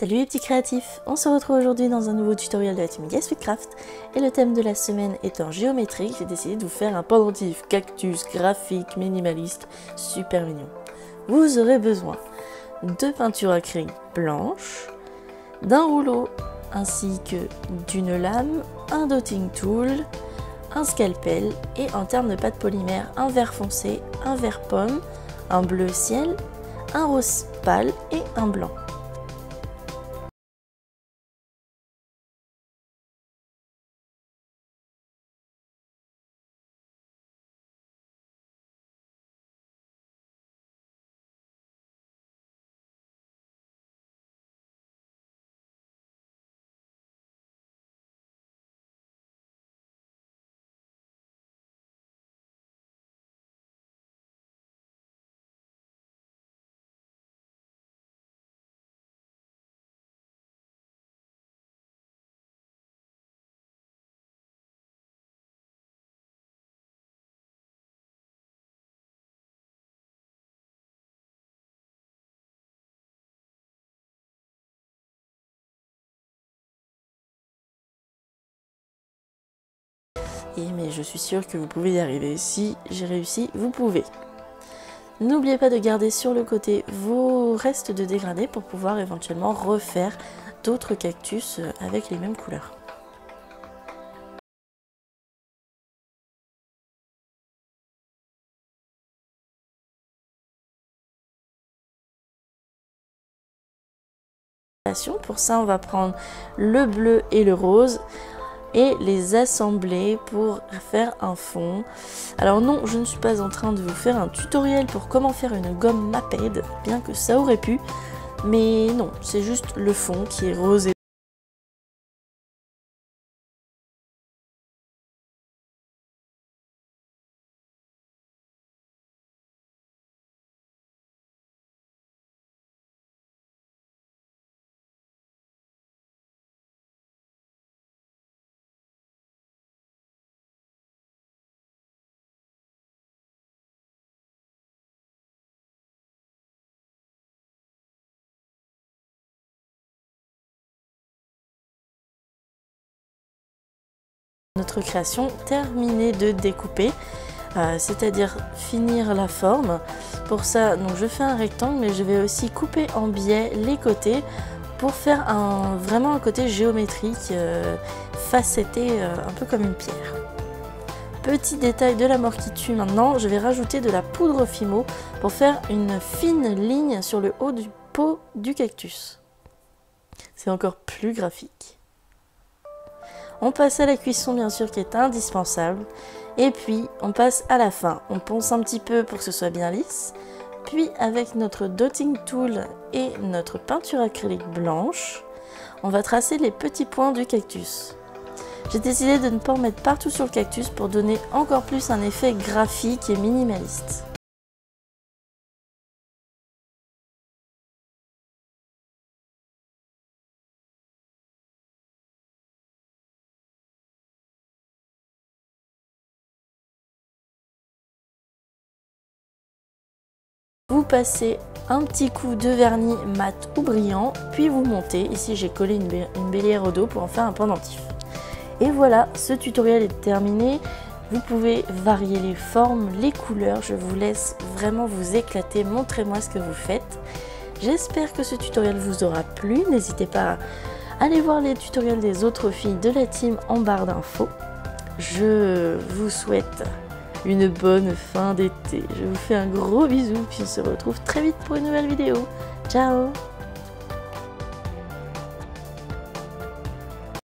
Salut les petits créatifs On se retrouve aujourd'hui dans un nouveau tutoriel de la team Craft et le thème de la semaine étant géométrique, j'ai décidé de vous faire un pendentif cactus graphique minimaliste super mignon. Vous aurez besoin de peinture acrylique blanche, d'un rouleau ainsi que d'une lame, un dotting tool, un scalpel et en termes de pâte polymère, un vert foncé, un vert pomme, un bleu ciel, un rose pâle et un blanc. Mais je suis sûre que vous pouvez y arriver. Si j'ai réussi, vous pouvez. N'oubliez pas de garder sur le côté vos restes de dégradés pour pouvoir éventuellement refaire d'autres cactus euh, avec les mêmes couleurs. Pour ça, on va prendre le bleu et le rose et les assembler pour faire un fond. Alors non, je ne suis pas en train de vous faire un tutoriel pour comment faire une gomme Maped, bien que ça aurait pu, mais non, c'est juste le fond qui est rose et notre création terminée de découper. Euh, c'est-à-dire finir la forme. Pour ça, donc je fais un rectangle, mais je vais aussi couper en biais les côtés pour faire un, vraiment un côté géométrique, euh, facetté, euh, un peu comme une pierre. Petit détail de la mort qui tue maintenant, je vais rajouter de la poudre Fimo pour faire une fine ligne sur le haut du pot du cactus. C'est encore plus graphique. On passe à la cuisson bien sûr qui est indispensable. Et puis on passe à la fin. On ponce un petit peu pour que ce soit bien lisse. Puis avec notre dotting tool et notre peinture acrylique blanche, on va tracer les petits points du cactus. J'ai décidé de ne pas en mettre partout sur le cactus pour donner encore plus un effet graphique et minimaliste. Vous passez un petit coup de vernis mat ou brillant, puis vous montez. Ici, j'ai collé une, bélière au dos pour en faire un pendentif. Et voilà, ce tutoriel est terminé. Vous pouvez varier les formes, les couleurs. Je vous laisse vraiment vous éclater. Montrez-moi ce que vous faites. J'espère que ce tutoriel vous aura plu. N'hésitez pas à aller voir les tutoriels des autres filles de la team en barre d'infos. Je vous souhaite une bonne fin d'été. Je vous fais un gros bisou, puis on se retrouve très vite pour une nouvelle vidéo. Ciao